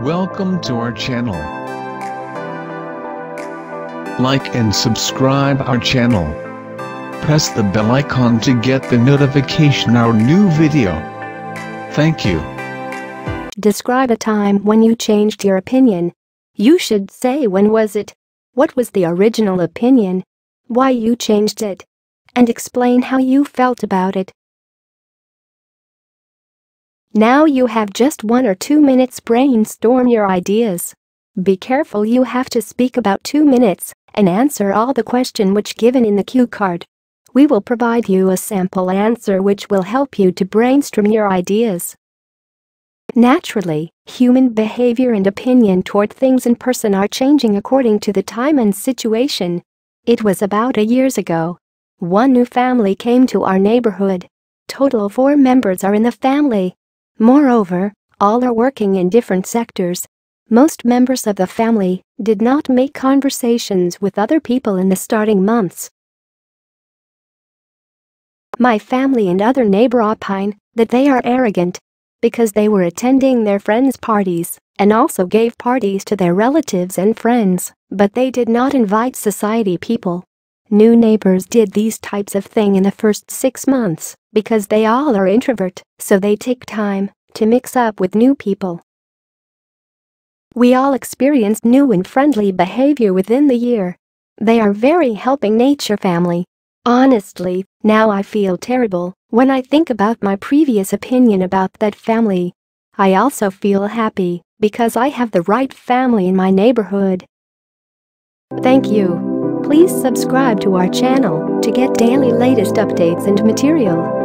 Welcome to our channel. Like and subscribe our channel. Press the bell icon to get the notification our new video. Thank you. Describe a time when you changed your opinion. You should say when was it, what was the original opinion, why you changed it, and explain how you felt about it. Now you have just one or two minutes brainstorm your ideas. Be careful you have to speak about two minutes and answer all the question which given in the cue card. We will provide you a sample answer which will help you to brainstorm your ideas. Naturally, human behavior and opinion toward things and person are changing according to the time and situation. It was about a years ago. One new family came to our neighborhood. Total four members are in the family. Moreover, all are working in different sectors. Most members of the family did not make conversations with other people in the starting months. My family and other neighbor opine that they are arrogant because they were attending their friends' parties and also gave parties to their relatives and friends, but they did not invite society people. New neighbors did these types of thing in the first six months because they all are introvert, so they take time to mix up with new people. We all experienced new and friendly behavior within the year. They are very helping nature family. Honestly, now I feel terrible when I think about my previous opinion about that family. I also feel happy because I have the right family in my neighborhood. Thank you. Please subscribe to our channel to get daily latest updates and material.